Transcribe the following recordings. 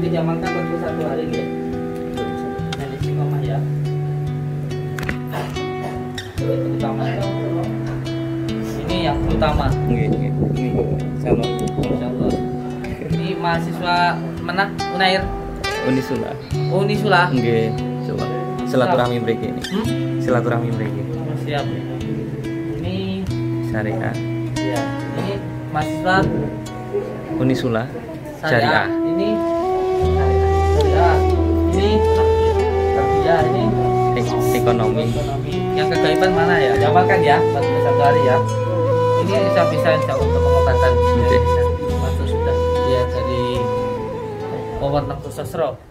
dijamankan waktu satu hari ya. Nanti sih mama ya. Itu utama. Ini yang utama. Nggih. Ini sama Insyaallah. Ini mahasiswa mana? Unair. Unisula. Unisula. Nggih, coba. Silaturahmi mriki ini. Hmm? Silaturahmi. Oh, siap. Ini Syariah. ya. Ini mahasiswa Unisula. Syariah. Ini. Ini kerja ini Ek- Ekonomi. ekonomi. Yang kegaiban mana ya? Jawabankan ya, satu hari ya. Ini bisa bisa insya untuk pengobatan. Oke. Waktu sudah dia dari Pewarna Sosro.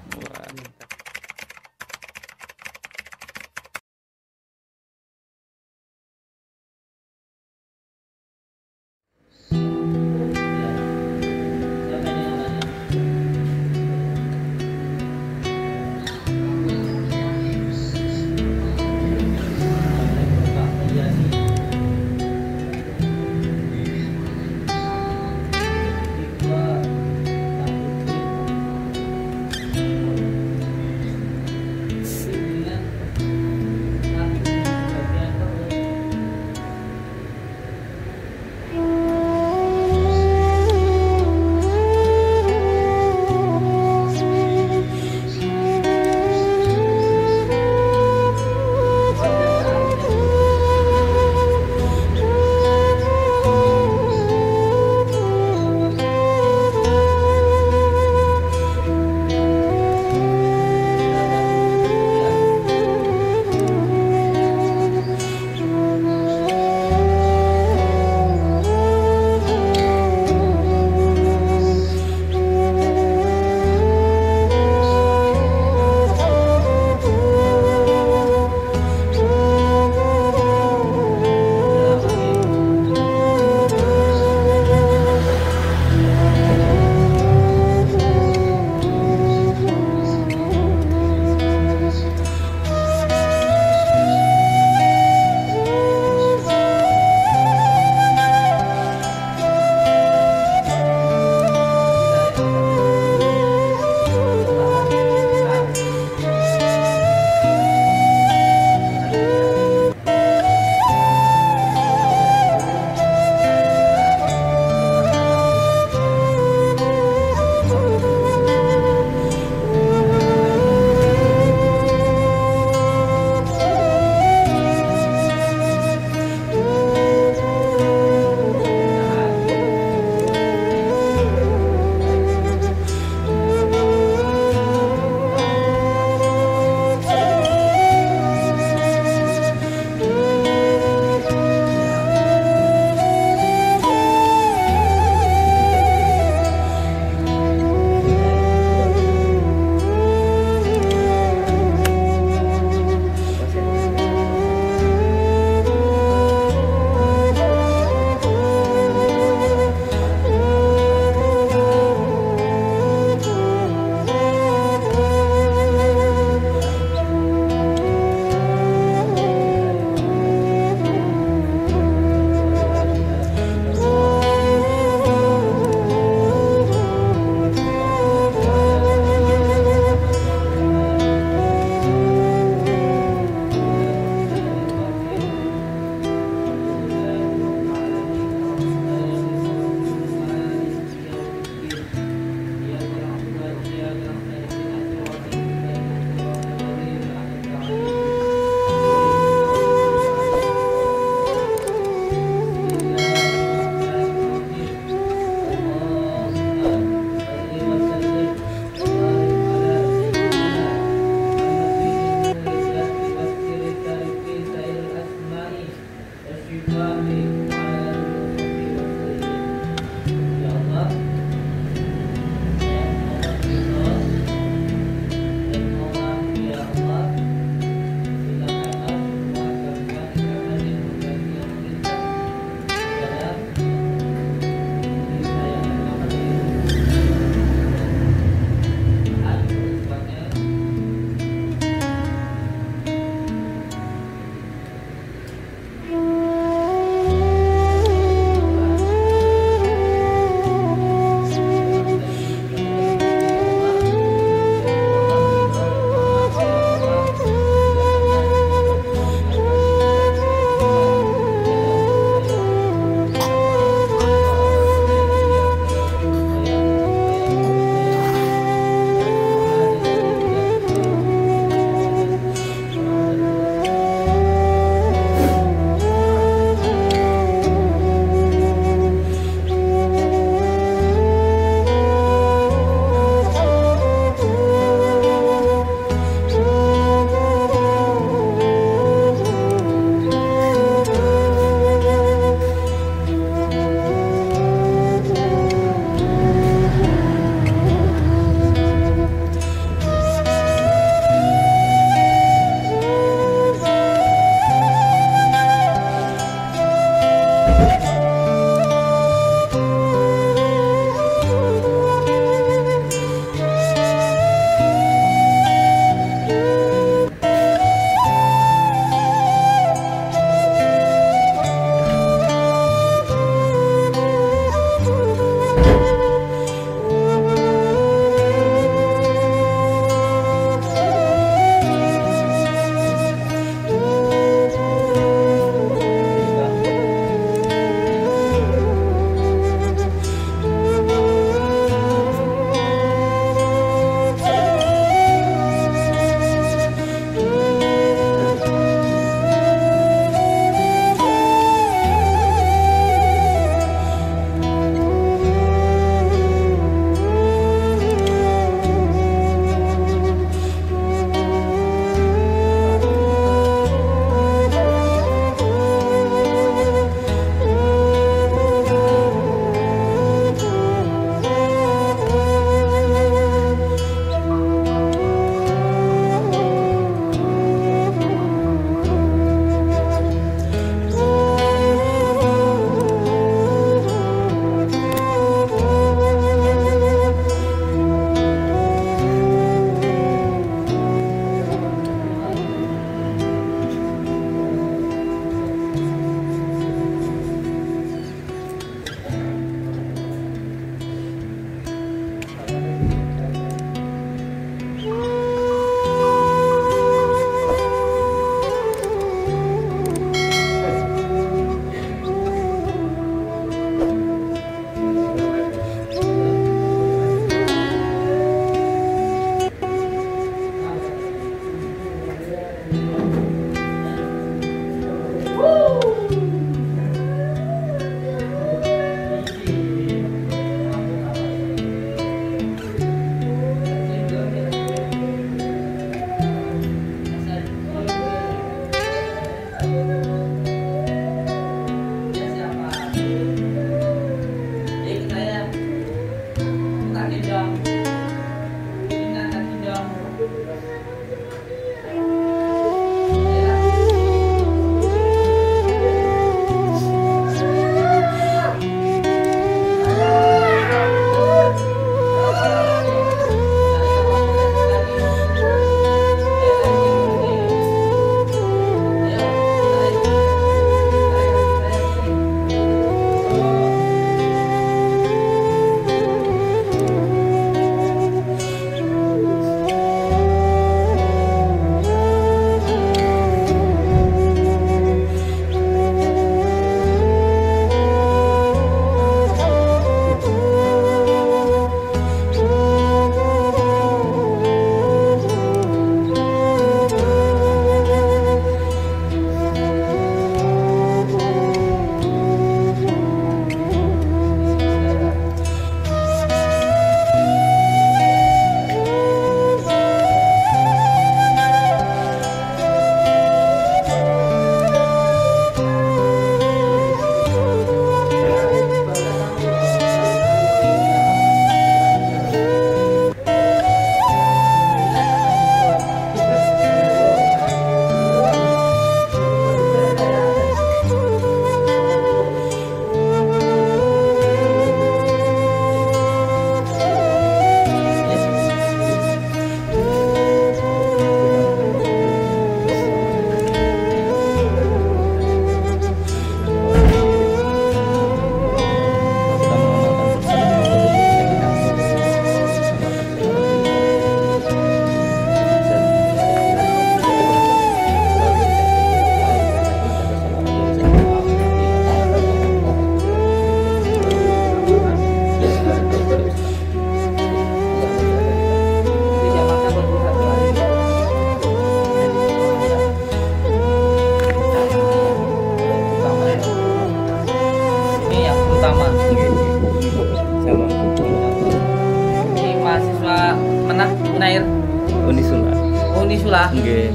Nggih.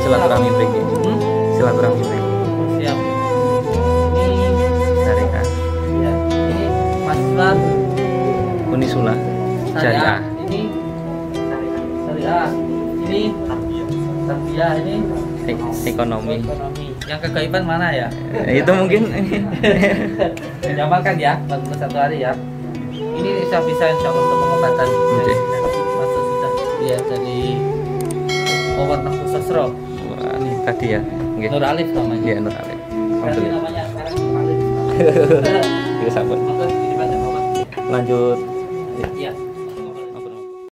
Silaturahmi mriki. hmm? Silaturahmi mriki. siap ini Syariah. ya ini mahasiswa Unisula. Syariah. ini syariah ini tarbiyah ini Ek- ekonomi. ekonomi yang kegaiban mana ya Eh, Itu mungkin Diamalkan ya, buat satu hari ya. Ini bisa bisa insya Allah untuk pengobatan. Oke. Masuk sudah ya dari Nafsu Sasro. Wah, tadi ya. Nggih. Nur Alif namanya. Iya, Nur Alif. Alhamdulillah. namanya sekarang Nur Alif. Iya, dibantu Bapak. Lanjut. Iya.